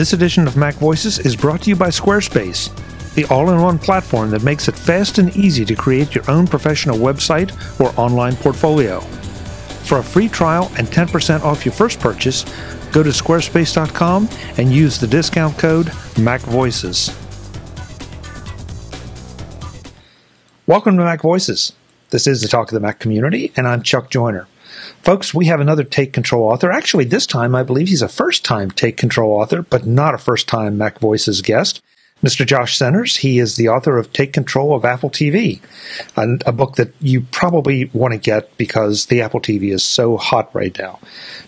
This edition of Mac Voices is brought to you by Squarespace, the all in one platform that makes it fast and easy to create your own professional website or online portfolio. For a free trial and 10% off your first purchase, go to squarespace.com and use the discount code MacVoices. Welcome to Mac Voices. This is the Talk of the Mac community, and I'm Chuck Joiner. Folks, we have another Take Control author. Actually, this time I believe he's a first time Take Control author, but not a first time Mac Voices guest. Mr. Josh Centers. He is the author of Take Control of Apple TV, a, a book that you probably want to get because the Apple TV is so hot right now.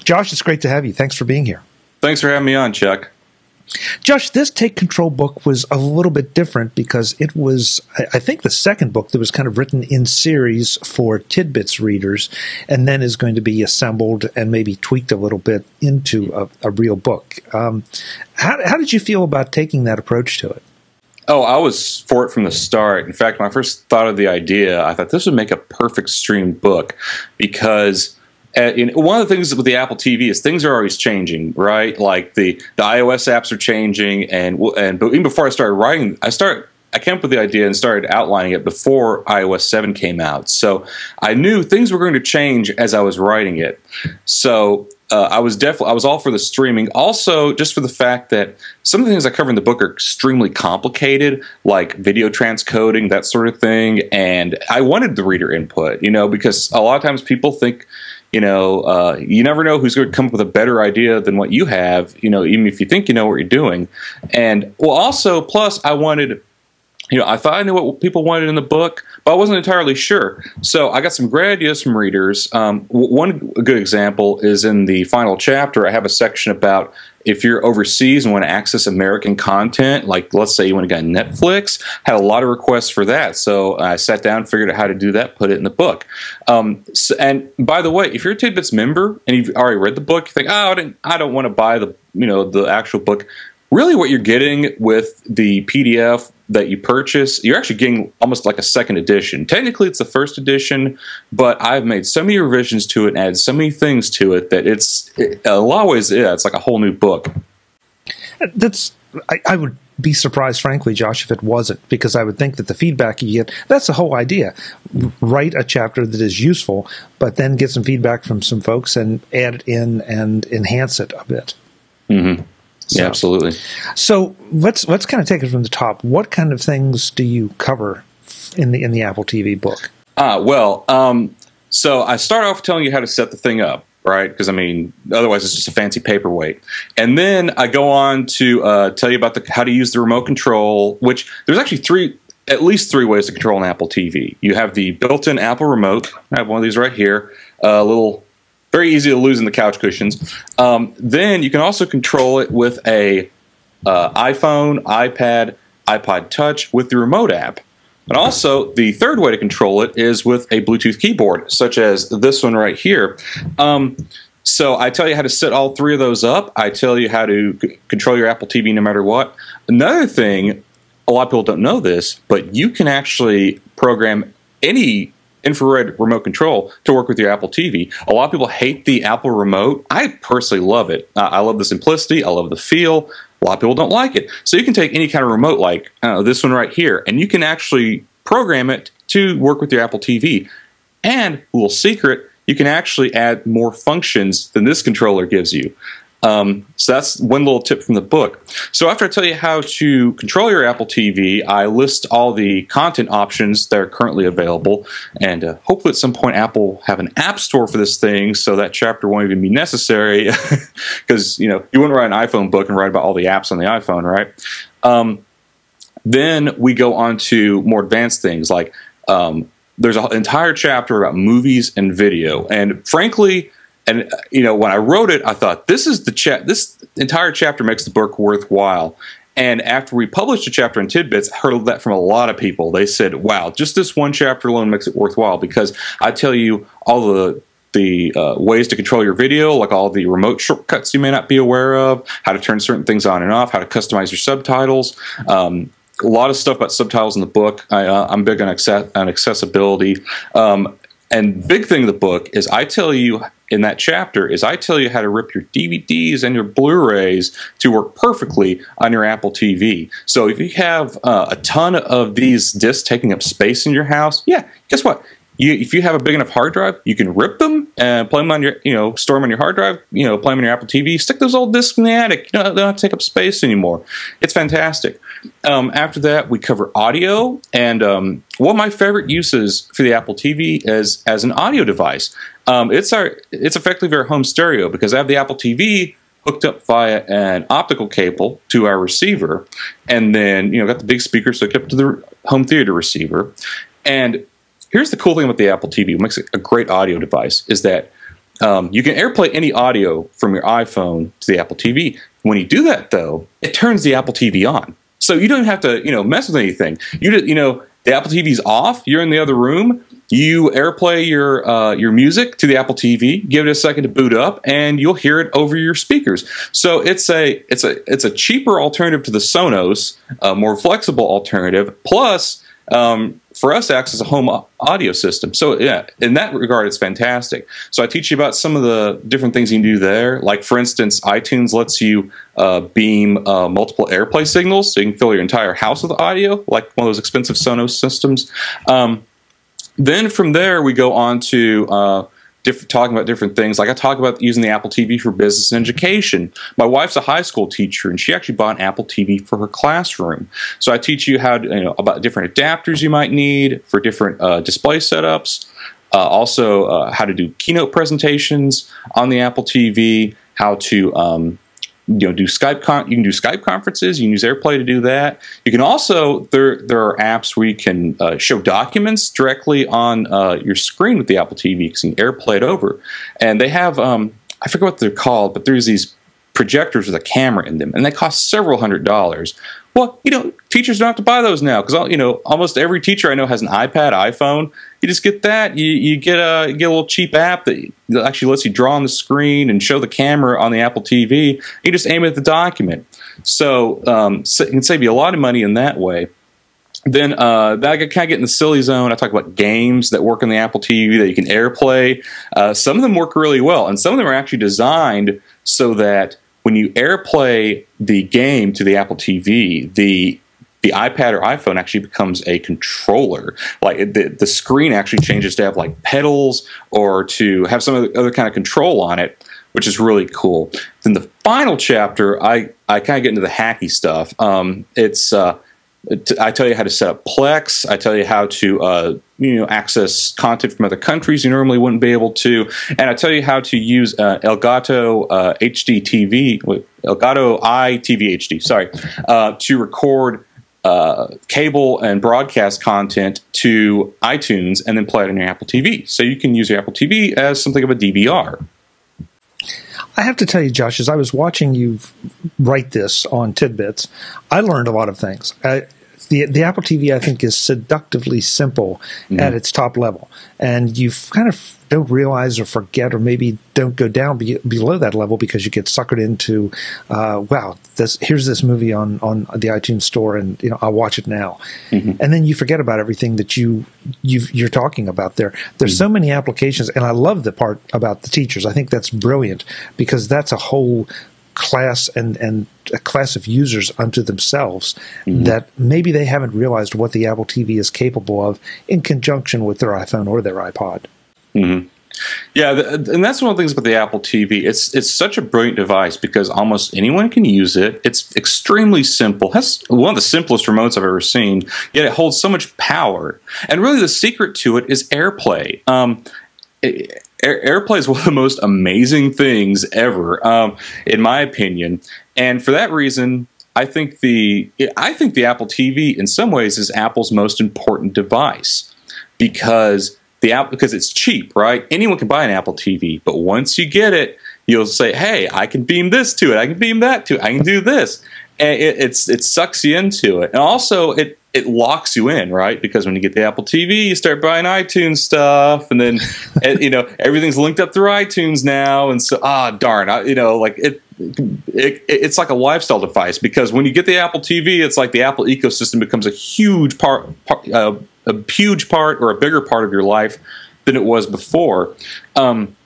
Josh, it's great to have you. Thanks for being here. Thanks for having me on, Chuck. Josh, this Take Control book was a little bit different because it was, I think, the second book that was kind of written in series for Tidbits readers and then is going to be assembled and maybe tweaked a little bit into a, a real book. Um, how, how did you feel about taking that approach to it? Oh, I was for it from the start. In fact, when I first thought of the idea, I thought this would make a perfect stream book because one of the things with the Apple TV is things are always changing, right? Like the the iOS apps are changing, and and but even before I started writing, I start I came up with the idea and started outlining it before iOS 7 came out. So I knew things were going to change as I was writing it. So uh, I was definitely I was all for the streaming. Also, just for the fact that some of the things I cover in the book are extremely complicated, like video transcoding, that sort of thing. And I wanted the reader input, you know, because a lot of times people think you know, uh, you never know who's going to come up with a better idea than what you have, you know, even if you think you know what you're doing. And well, also, plus, I wanted, you know, I thought I knew what people wanted in the book, but I wasn't entirely sure. So I got some great ideas from readers. Um, one good example is in the final chapter, I have a section about if you're overseas and want to access American content, like let's say you want to get Netflix, had a lot of requests for that. So I sat down, figured out how to do that, put it in the book. Um, so, and by the way, if you're a Tidbits member and you've already read the book, you think, oh, I, I don't want to buy the you know the actual book. Really, what you're getting with the PDF that you purchase, you're actually getting almost like a second edition. Technically, it's the first edition, but I've made so many revisions to it and added so many things to it that it's it, a lot of ways, yeah, it's like a whole new book. That's I, I would be surprised, frankly, Josh, if it wasn't, because I would think that the feedback you get, that's the whole idea. Write a chapter that is useful, but then get some feedback from some folks and add it in and enhance it a bit. Mm-hmm. So, yeah, absolutely. So let's let's kind of take it from the top. What kind of things do you cover in the in the Apple TV book? Ah, well, um, so I start off telling you how to set the thing up, right? Because I mean, otherwise it's just a fancy paperweight. And then I go on to uh, tell you about the how to use the remote control. Which there's actually three, at least three ways to control an Apple TV. You have the built-in Apple remote. I have one of these right here. A little very easy to lose in the couch cushions. Um, then you can also control it with a uh, iPhone, iPad, iPod Touch with the remote app. And also, the third way to control it is with a Bluetooth keyboard, such as this one right here. Um, so I tell you how to set all three of those up. I tell you how to c- control your Apple TV no matter what. Another thing, a lot of people don't know this, but you can actually program any infrared remote control to work with your Apple TV. A lot of people hate the Apple remote. I personally love it. Uh, I love the simplicity. I love the feel. A lot of people don't like it. So you can take any kind of remote, like uh, this one right here, and you can actually program it to work with your Apple TV. And little secret, you can actually add more functions than this controller gives you. Um, so that's one little tip from the book. So after I tell you how to control your Apple TV, I list all the content options that are currently available, and uh, hopefully at some point Apple have an app store for this thing, so that chapter won't even be necessary, because you know you wouldn't write an iPhone book and write about all the apps on the iPhone, right? Um, then we go on to more advanced things like um, there's an entire chapter about movies and video, and frankly and you know when I wrote it, I thought this is the chat. This entire chapter makes the book worthwhile. And after we published a chapter in Tidbits, I heard that from a lot of people. They said, "Wow, just this one chapter alone makes it worthwhile." Because I tell you all the the uh, ways to control your video, like all the remote shortcuts you may not be aware of, how to turn certain things on and off, how to customize your subtitles. Um, a lot of stuff about subtitles in the book. I, am uh, big on, access- on accessibility. Um, and big thing in the book is I tell you in that chapter is I tell you how to rip your DVDs and your Blu-rays to work perfectly on your Apple TV. So if you have uh, a ton of these discs taking up space in your house, yeah, guess what? You, if you have a big enough hard drive, you can rip them and play them on your, you know, store them on your hard drive, you know, play them on your Apple TV, stick those old discs in the attic. You know, they don't take up space anymore. It's fantastic. Um, after that, we cover audio, and um, one of my favorite uses for the Apple TV is as an audio device. Um, it's our, it's effectively our home stereo because I have the Apple TV hooked up via an optical cable to our receiver, and then you know got the big speakers hooked up to the home theater receiver, and Here's the cool thing about the Apple TV, what makes it a great audio device, is that um, you can AirPlay any audio from your iPhone to the Apple TV. When you do that, though, it turns the Apple TV on. So you don't have to, you know, mess with anything. You, just, you know, the Apple TV's off. You're in the other room. You AirPlay your uh, your music to the Apple TV. Give it a second to boot up, and you'll hear it over your speakers. So it's a it's a it's a cheaper alternative to the Sonos, a more flexible alternative. Plus, um, for us acts as a home audio system. So yeah, in that regard, it's fantastic. So I teach you about some of the different things you can do there. Like for instance, iTunes lets you uh, beam uh, multiple AirPlay signals, so you can fill your entire house with audio, like one of those expensive Sonos systems. Um, then from there, we go on to uh, talking about different things. Like I talk about using the Apple TV for business and education. My wife's a high school teacher, and she actually bought an Apple TV for her classroom. So I teach you how to, you know, about different adapters you might need for different uh, display setups. Uh, also, uh, how to do keynote presentations on the Apple TV. How to um, you know do Skype con- you can do Skype conferences you can use AirPlay to do that you can also there there are apps where you can uh, show documents directly on uh, your screen with the Apple TV you can AirPlay it over and they have um, I forget what they're called but there's these projectors with a camera in them and they cost several hundred dollars well, you know, teachers don't have to buy those now because you know almost every teacher I know has an iPad, iPhone. You just get that. You, you get a you get a little cheap app that actually lets you draw on the screen and show the camera on the Apple TV. You just aim at the document, so, um, it can save you a lot of money in that way. Then uh, I kind of get in the silly zone. I talk about games that work on the Apple TV that you can AirPlay. Uh, some of them work really well, and some of them are actually designed so that when you AirPlay the game to the Apple TV, the the iPad or iPhone actually becomes a controller. Like the, the screen actually changes to have like pedals or to have some other kind of control on it, which is really cool. Then the final chapter, I, I kind of get into the hacky stuff. Um, it's uh, I tell you how to set up Plex. I tell you how to uh, you know access content from other countries you normally wouldn't be able to, and I tell you how to use uh, Elgato uh, HD TV, Elgato EyeTV HD, sorry, uh, to record uh, cable and broadcast content to iTunes and then play it on your Apple TV. So you can use your Apple TV as something of a DVR. I have to tell you, Josh, as I was watching you write this on Tidbits, I learned a lot of things. I, the the Apple TV, I think, is seductively simple mm-hmm. at its top level, and you kind of don't realize or forget, or maybe don't go down be, below that level because you get suckered into, uh, wow, this here's this movie on on the iTunes store, and you know I'll watch it now, mm-hmm. and then you forget about everything that you you are talking about there. There's mm-hmm. so many applications, and I love the part about the teachers. I think that's brilliant because that's a whole class and, and a class of users unto themselves mm-hmm. that maybe they haven't realized what the Apple TV is capable of in conjunction with their iPhone or their iPod. Mm-hmm. Yeah, and that's one of the things about the Apple TV. It's it's such a brilliant device because almost anyone can use it. It's extremely simple. Has one of the simplest remotes I've ever seen. Yet it holds so much power. And really, the secret to it is AirPlay. Um, it, AirPlay is one of the most amazing things ever, um, in my opinion. And for that reason, I think the I think the Apple TV in some ways is Apple's most important device because the app because it's cheap, right? Anyone can buy an Apple TV, but once you get it, you'll say, "Hey, I can beam this to it. I can beam that to it. I can do this." And it, it's it sucks you into it, and also it it locks you in, right? Because when you get the Apple TV, you start buying iTunes stuff, and then you know everything's linked up through iTunes now, and so ah darn, I, you know like it, it, it's like a lifestyle device because when you get the Apple TV, it's like the Apple ecosystem becomes a huge part, part uh, a huge part or a bigger part of your life than it was before. Um,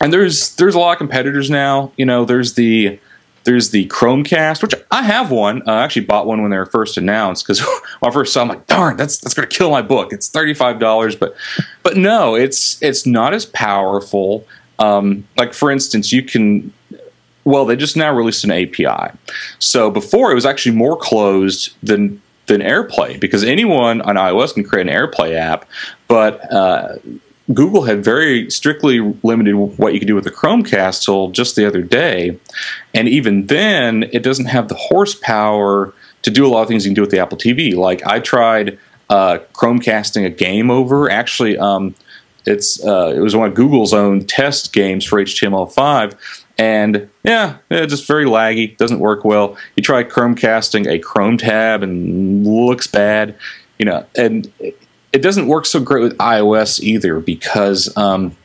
and there's there's a lot of competitors now. You know, there's the there's the Chromecast, which I have one. I actually bought one when they were first announced because when I first saw, I'm like, darn, that's that's going to kill my book. It's thirty five dollars, but but no, it's it's not as powerful. Um, like for instance, you can. Well, they just now released an API. So before it was actually more closed than than AirPlay because anyone on iOS can create an AirPlay app, but uh, Google had very strictly limited what you could do with the Chromecast till just the other day. And even then, it doesn't have the horsepower to do a lot of things you can do with the Apple TV. Like I tried uh, Chromecasting a game over. Actually, um, it's uh, it was one of Google's own test games for HTML5, and yeah, yeah, just very laggy. Doesn't work well. You try Chromecasting a Chrome tab and looks bad. You know, and it doesn't work so great with iOS either because um,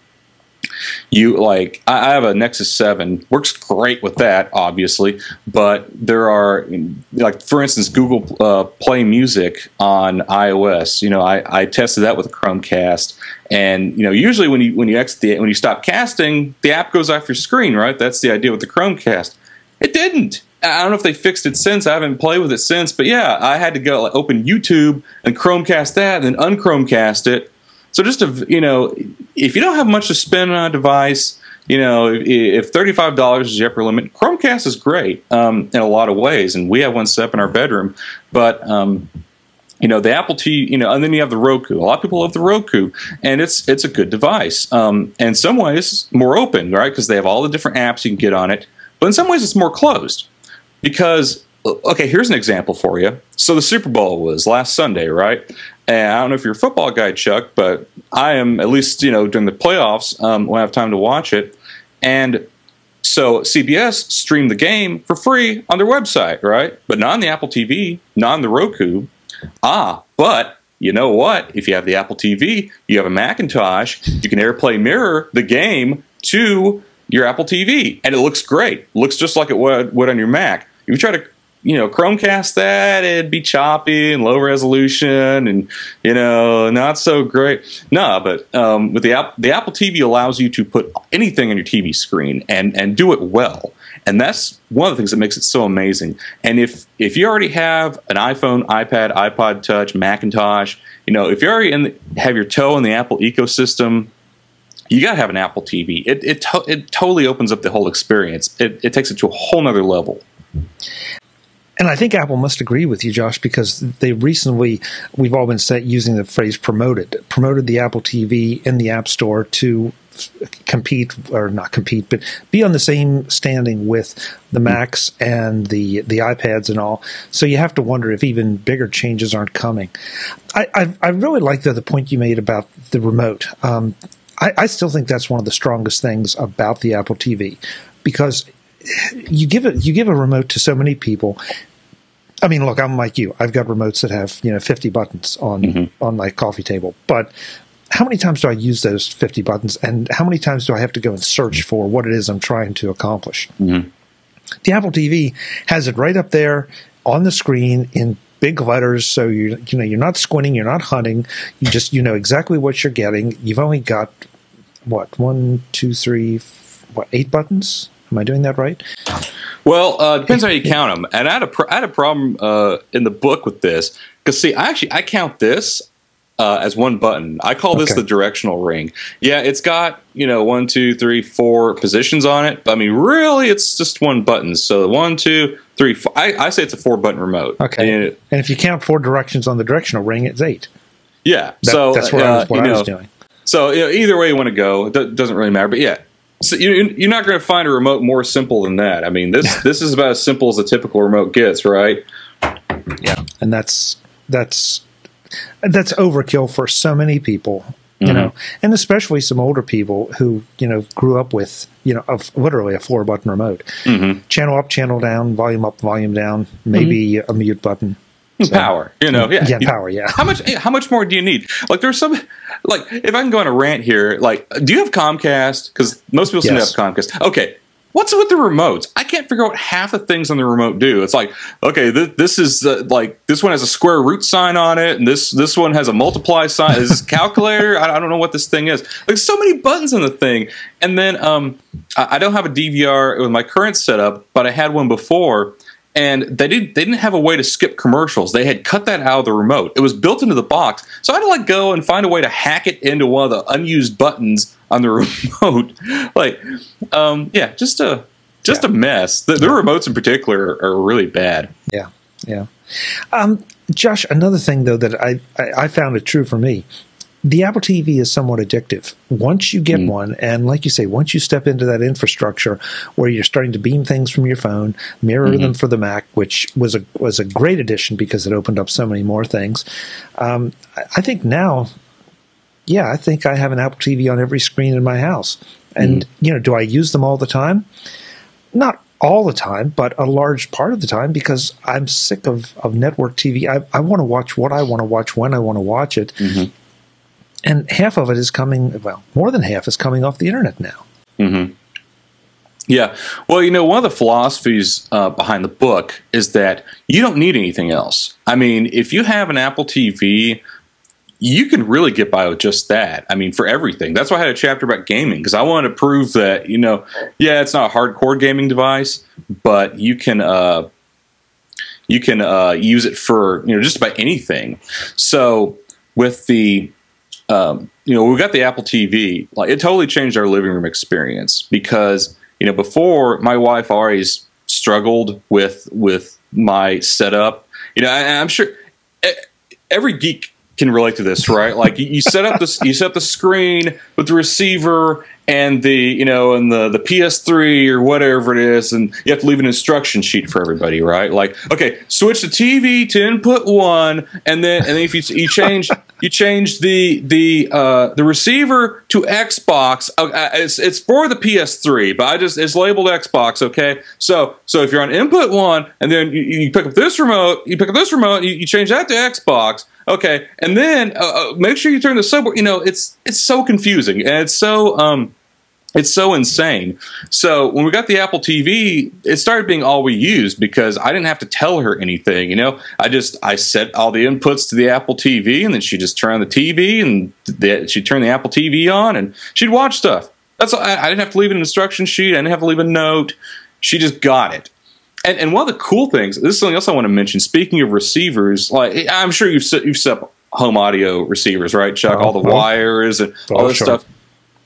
you like I, have a Nexus 7 works great with that obviously but there are like for instance Google uh, Play Music on iOS you know I, I tested that with Chromecast and you know usually when you when you exit the when you stop casting the app goes off your screen right? That's the idea with the Chromecast. It didn't I don't know if they fixed it since. I haven't played with it since, but yeah, I had to go like, open YouTube and Chromecast that, and then unchromecast it. So just to you know, if you don't have much to spend on a device, you know, if thirty-five dollars is your upper limit, Chromecast is great um, in a lot of ways, and we have one set up in our bedroom. But um, you know, the Apple TV, you know, and then you have the Roku. A lot of people love the Roku, and it's it's a good device. Um, in some ways, more open, right? Because they have all the different apps you can get on it. But in some ways, it's more closed. Because, okay, here's an example for you. So the Super Bowl was last Sunday, right? And I don't know if you're a football guy, Chuck, but I am, at least, you know, during the playoffs um, when I have time to watch it. And so CBS streamed the game for free on their website, right? But not on the Apple TV, not on the Roku. Ah, but you know what? If you have the Apple TV, you have a Macintosh, you can AirPlay mirror the game to your Apple TV, and it looks great. Looks just like it would, would on your Mac you try to you know chromecast that it'd be choppy and low resolution and you know not so great. Nah but um, with the app the apple tv allows you to put anything on your tv screen and and do it well. And that's one of the things that makes it so amazing. And if if you already have an iphone ipad ipod touch macintosh you know if you already the, have your toe in the apple ecosystem you got to have an apple tv it it, to, it totally opens up the whole experience. It, it takes it to a whole nother level and I think Apple must agree with you, Josh, because they recently, we've all been set using the phrase promoted, promoted the Apple TV in the App Store to compete or not compete, but be on the same standing with the. Macs and the the iPads and all. So you have to wonder if even bigger changes aren't coming. I I, I really like the, the point you made about the remote. Um, I, I still think that's one of the strongest things about the Apple TV because you give it you give a remote to so many people. I mean, look, I'm like you. I've got remotes that have you know 50 buttons on mm-hmm. on my coffee table, but how many times do I use those 50 buttons, and how many times do I have to go and search for what it is I'm trying to accomplish? Mm-hmm. The Apple TV has it right up there on the screen in big letters, so you you know you're not squinting, you're not hunting. You just you know exactly what you're getting. You've only got what one, two, three, what eight buttons? Am I doing that right? Well, uh, depends how you count them. And I had a, I had a problem uh, in the book with this because see, I actually I count this uh, as one button. I call this okay. the directional ring. Yeah, it's got you know one, two, three, four positions on it. But I mean, really, it's just one button. So one, two, three, four. I, I say it's a four button remote. Okay. And, it, and, if you count four directions on the directional ring, it's eight. Yeah. That, so that's what, I was, uh, what I was doing. So you know, either way you want to go, it doesn't really matter. But yeah, so you, are not going to find a remote more simple than that. I mean, this this is about as simple as a typical remote gets, right? Yeah, and that's that's that's overkill for so many people, you mm-hmm. know, and especially some older people who you know grew up with you know of literally a four button remote, mm-hmm. channel up, channel down, volume up, volume down, maybe mm-hmm. a mute button. So, power, you know, yeah, yeah, power, yeah. How much? How much more do you need? Like, there's some, like, if I can go on a rant here, like, do you have Comcast? Because most people seem yes. to have Comcast. Okay, what's with the remotes? I can't figure out half the things on the remote do. It's like, okay, th- this is uh, like this one has a square root sign on it, and this this one has a multiply sign. Is this calculator? I, I, don't know what this thing is. Like so many buttons on the thing, and then um, I, I don't have a DVR with my current setup, but I had one before. And they didn't they didn't have a way to skip commercials. They had cut that out of the remote. It was built into the box, so I had to like go and find a way to hack it into one of the unused buttons on the remote. like, um, yeah, just a just yeah. a mess. The, the yeah. remotes in particular are, are really bad. Yeah, yeah. Um, Josh, another thing though that I, I, I found it true for me. The Apple TV is somewhat addictive. Once you get mm. one, and like you say, once you step into that infrastructure where you're starting to beam things from your phone, mirror mm-hmm. them for the Mac, which was a was a great addition because it opened up so many more things. Um, I think now yeah, I think I have an Apple TV on every screen in my house. And, mm you know, do I use them all the time? Not all the time, but a large part of the time because I'm sick of, of network TV. I, I want to watch what I want to watch when I want to watch it. Mm-hmm. And half of it is coming, well, more than half is coming off the internet now. Mm-hmm. Yeah. Well, you know, one of the philosophies uh, behind the book is that you don't need anything else. I mean, if you have an Apple TV you can really get by with just that. I mean, for everything. That's why I had a chapter about gaming because I wanted to prove that you know, yeah, it's not a hardcore gaming device, but you can uh, you can uh, use it for you know just about anything. So with the um, you know we got the Apple TV, like it totally changed our living room experience because you know before my wife always struggled with with my setup. You know, I, I'm sure every geek can relate to this, right? Like you, set up this, you set up the screen with the receiver and the you know and the the PS3 or whatever it is, and you have to leave an instruction sheet for everybody, right? Like, okay, switch the TV to input one, and then and then if you, you change you change the the uh, the receiver to Xbox. Uh, uh it's it's for the PS3, but I just it's labeled Xbox. Okay, so so if you're on input one, and then you, you pick up this remote, you pick up this remote, you, you change that to Xbox. Okay, and then uh, uh make sure you turn the sub. You know, it's it's so confusing and it's so um it's so insane. So when we got the Apple TV, it started being all we used because I didn't have to tell her anything. You know, I just I set all the inputs to the Apple TV, and then she just turned on the TV, and the, she turned the Apple TV on, and she'd watch stuff. That's all, I, I, didn't have to leave an instruction sheet. I didn't have to leave a note. She just got it. And, and one of the cool things, this is something else I want to mention. Speaking of receivers, like I'm sure you've set, you've set home audio receivers, right, Chuck? Oh, all the wires and oh, all this sure. stuff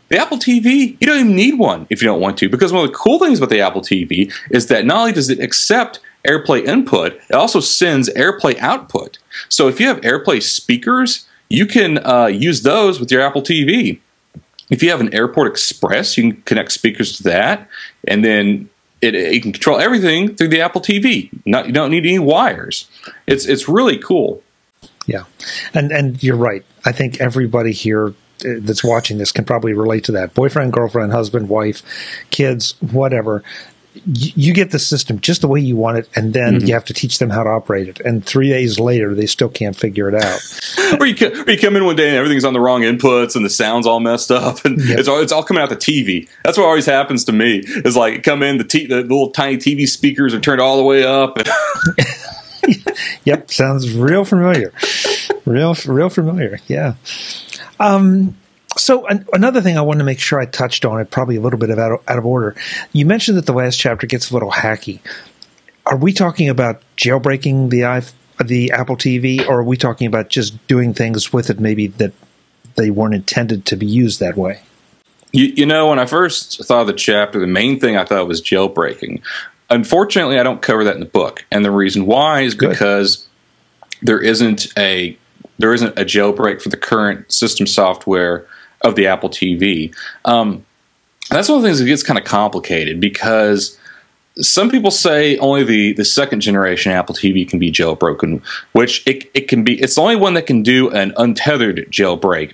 the Apple TV, you don't even need one if you don't want to, because one of the cool things about the Apple TV is that not only does it accept AirPlay input, it also sends AirPlay output. So if you have AirPlay speakers, you can uh, use those with your Apple TV. If you have an Airport Express, you can connect speakers to that, and then it, you can control everything through the Apple TV. Not, you don't need any wires. It's it's really cool. Yeah, and and you're right. I think everybody here that's watching this can probably relate to that. Boyfriend, girlfriend, husband, wife, kids, whatever. You get the system just the way you want it, and then mm-hmm. you have to teach them how to operate it. And three days later, they still can't figure it out. or, you come, or you come in one day and everything's on the wrong inputs, and the sound's all messed up, and yep. it's all it's all coming out the TV. That's what always happens to me. Is like come in the, t- the little tiny TV speakers are turned all the way up. yep, sounds real familiar. Real, real familiar. Yeah. Um, so an- another thing I wanted to make sure I touched on it, probably a little bit of out, of out of order. You mentioned that the last chapter gets a little hacky. Are we talking about jailbreaking the i the Apple TV, or are we talking about just doing things with it maybe that they weren't intended to be used that way? You, you know, when I first thought of the chapter, the main thing I thought was jailbreaking. Unfortunately, I don't cover that in the book, and the reason why is Good. because there isn't a there isn't a jailbreak for the current system software of the Apple TV. Um, that's one of the things that gets kind of complicated because some people say only the, the second generation Apple TV can be jailbroken, which it, it can be, it's the only one that can do an untethered jailbreak.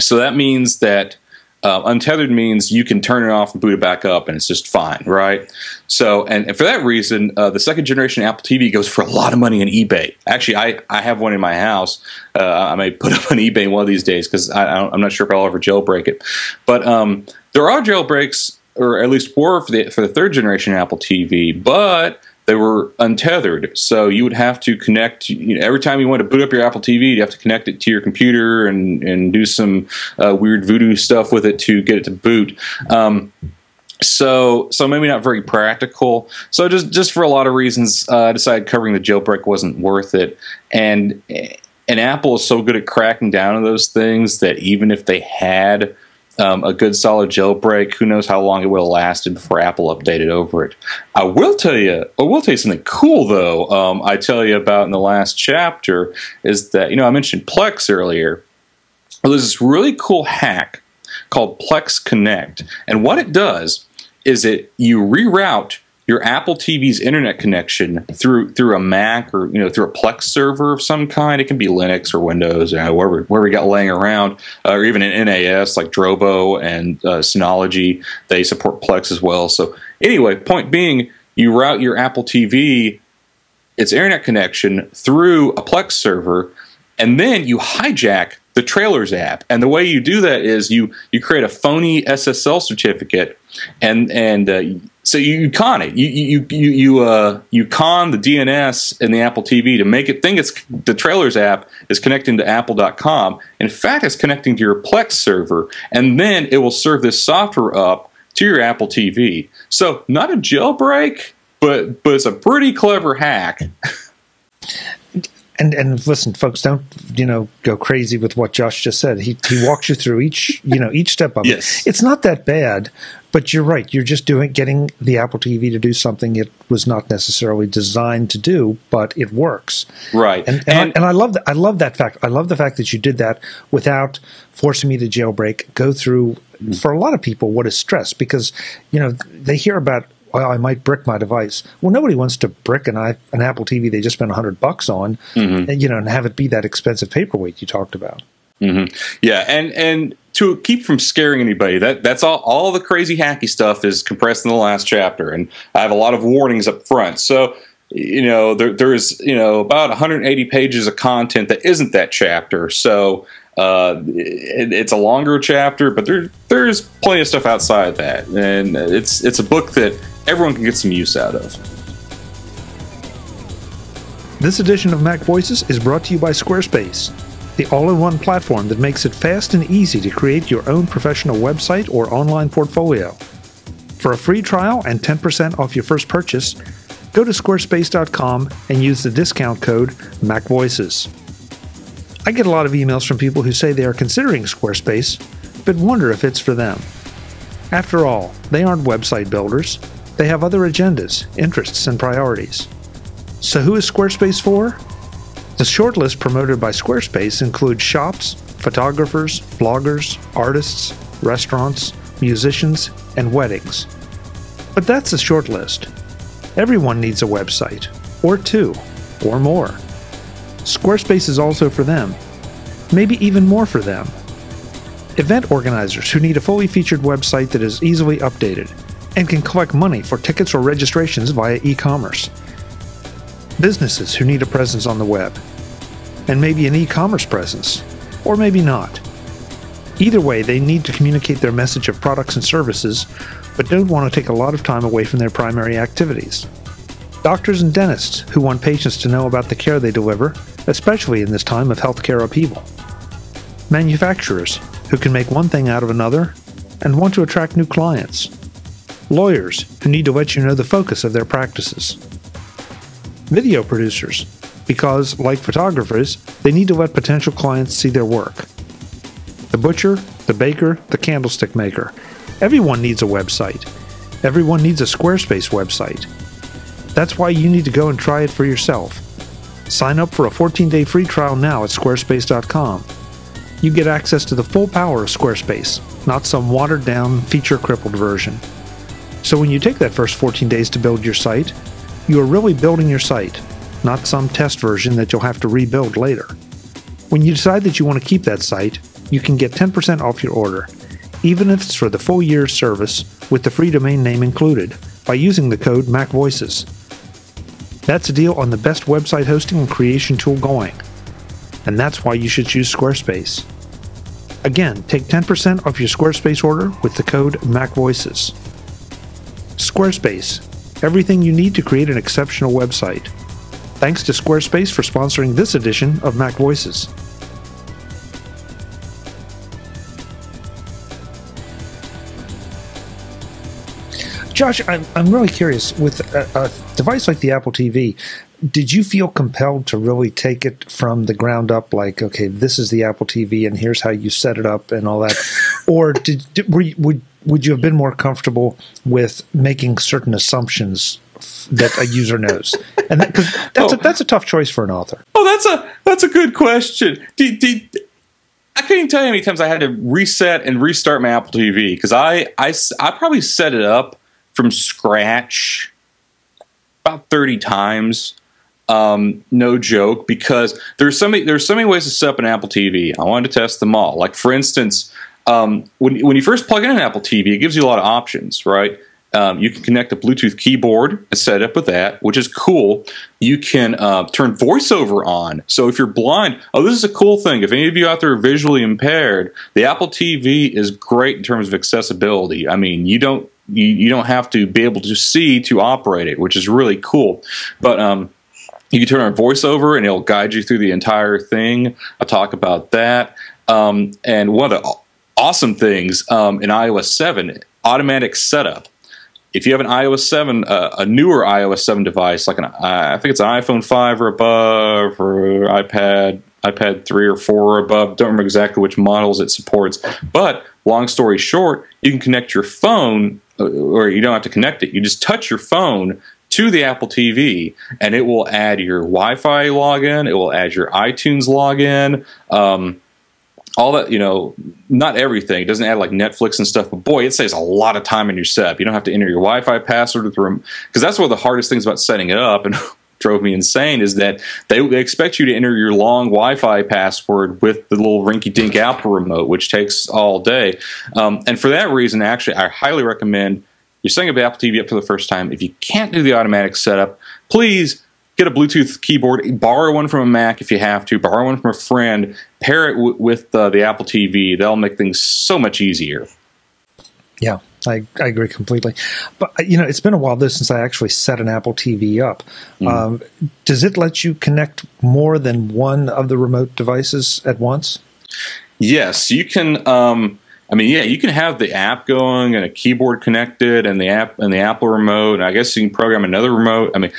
So that means that uh, untethered means you can turn it off and boot it back up, and it's just fine, right? So, and, and for that reason, uh, the second generation Apple TV goes for a lot of money on eBay. Actually, I, I have one in my house. Uh, I may put up on eBay one of these days because I'm not sure if I'll ever jailbreak it. But um, there are jailbreaks or at least were for the for the third generation Apple TV, but they were untethered. So you would have to connect. You know, every time you want to boot up your Apple TV, you have to connect it to your computer and and do some uh, weird voodoo stuff with it to get it to boot. Um, so so maybe not very practical. So just just for a lot of reasons, uh, I decided covering the jailbreak wasn't worth it. And and Apple is so good at cracking down on those things that even if they had um, a good solid jailbreak. Who knows how long it would have lasted before Apple updated over it. I will tell you, I will tell you something cool though. Um, I tell you about in the last chapter is that you know I mentioned Plex earlier. Well, there's this really cool hack called Plex Connect, and what it does is it you reroute your Apple TV's internet connection through through a Mac or you know through a Plex server of some kind. It can be Linux or Windows, you know, wherever where we got laying around, uh, or even an NAS like Drobo and uh, Synology. They support Plex as well. So anyway, point being, you route your Apple TV its internet connection through a Plex server, and then you hijack the Trailers app. And the way you do that is you you create a phony SSL certificate, and and uh, so you, con it. You you you you uh, you con the DNS in the Apple TV to make it think it's the Trailers app is connecting to Apple.com. In fact, it's connecting to your Plex server, and then it will serve this software up to your Apple TV. So not a jailbreak, but but it's a pretty clever hack. and and listen, folks, don't you know go crazy with what Josh just said. He he walks you through each you know each step of yes. it. It's not that bad, but you're right. You're just doing getting the Apple TV to do something it was not necessarily designed to do, but it works. Right, and and, and, I, and I love that. I love that fact. I love the fact that you did that without forcing me to jailbreak. Go through mm. for a lot of people what is stress because you know they hear about well, I might brick my device. Well, nobody wants to brick an, an Apple TV they just spent hundred bucks on, mm-hmm. and, you know, and have it be that expensive paperweight you talked about. Mm-hmm. Yeah, and and to keep from scaring anybody, that that's all. All the crazy hacky stuff is compressed in the last chapter, and I have a lot of warnings up front. So you know, there, there's you know about 180 pages of content that isn't that chapter. So uh, it, it's a longer chapter, but there there's plenty of stuff outside that, and it's it's a book that everyone can get some use out of. This edition of Mac Voices is brought to you by Squarespace, the all in one platform that makes it fast and easy to create your own professional website or online portfolio. For a free trial and 10% off your first purchase, go to squarespace.com and use the discount code MacVoices. I get a lot of emails from people who say they are considering Squarespace, but wonder if it's for them. After all, they aren't website builders, they have other agendas, interests, and priorities. So, who is Squarespace for? The shortlist promoted by Squarespace includes shops, photographers, bloggers, artists, restaurants, musicians, and weddings. But that's a short list. Everyone needs a website, or two, or more. Squarespace is also for them, maybe even more for them. Event organizers who need a fully featured website that is easily updated and can collect money for tickets or registrations via e commerce. Businesses who need a presence on the web, and maybe an e commerce presence, or maybe not. Either way, they need to communicate their message of products and services, but don't want to take a lot of time away from their primary activities. Doctors and dentists who want patients to know about the care they deliver, especially in this time of healthcare upheaval. Manufacturers who can make one thing out of another and want to attract new clients lawyers who need to let you know the focus of their practices, video producers, because, like photographers, they need to let potential clients see their work. The butcher, the baker, the candlestick maker. Everyone needs a website. Everyone needs a Squarespace website. That's why you need to go and try it for yourself. Sign up for a 14 day free trial now at squarespace.com. You get access to the full power of Squarespace, not some watered down, feature crippled version. So when you take that first 14 days to build your site, you are really building your site, not some test version that you'll have to rebuild later. When you decide that you want to keep that site, you can get 10% off your order, even if it's for the full year's service with the free domain name included, by using the code MacVoices. That's a deal on the best website hosting and creation tool going. And that's why you should choose Squarespace. Again, take 10% off your Squarespace order with the code MacVoices. Squarespace, everything you need to create an exceptional website. Thanks to Squarespace for sponsoring this edition of Mac Voices. Josh, I'm, I'm really curious with a, a device like the Apple TV, did you feel compelled to really take it from the ground up like okay this is the apple tv and here's how you set it up and all that? Or did, did were you, would would you have been more comfortable with making certain assumptions that a user knows? And because that's, oh. a, that's a tough choice for an author. Oh that's a that's a good question. Did, did, I couldn't tell you how many times I had to reset and restart my Apple TV because I, I, I probably set it up from scratch about 30 times um, no joke, because there's so many there's so many ways to set up an Apple TV. I wanted to test them all. Like for instance, um, when when you first plug in an Apple TV, it gives you a lot of options, right? Um, you can connect a Bluetooth keyboard and set it up with that, which is cool. You can uh, turn VoiceOver on. So if you're blind, oh, this is a cool thing. If any of you out there are visually impaired, the Apple TV is great in terms of accessibility. I mean, you don't you, you don't have to be able to see to operate it, which is really cool. But um, you can turn on voiceover and it'll guide you through the entire thing. I'll talk about that. Um, and one of the awesome things um, in iOS 7, automatic setup. If you have an iOS 7, uh, a newer iOS 7 device, like an, uh, I think it's an iPhone 5 or above, or iPad, iPad 3 or 4 or above, don't remember exactly which models it supports. But long story short, you can connect your phone, or you don't have to connect it. You just touch your phone to the Apple TV, and it will add your Wi-Fi login. It will add your iTunes login. Um, all that you know, not everything. It doesn't add like Netflix and stuff, but boy, it saves a lot of time in your setup. You don't have to enter your Wi-Fi password through because that's one of the hardest things about setting it up and drove me insane is that they, they expect you to enter your long Wi-Fi password with the little rinky-dink Apple remote, which takes all day. Um, and for that reason, actually, I highly recommend you're setting up Apple TV up for the first time. If you can't do the automatic setup, please get a Bluetooth keyboard, borrow one from a Mac if you have to, borrow one from a friend, pair it with uh, the Apple TV. That'll make things so much easier. Yeah, I, I agree completely. But, uh, you know, it's been a while though since I actually set an Apple TV up. Mm. Um, does it let you connect more than one of the remote devices at once? Yes, you can. Um, I mean, yeah, you can have the app going and a keyboard connected and the app and the Apple remote. And I guess you can program another remote. I mean,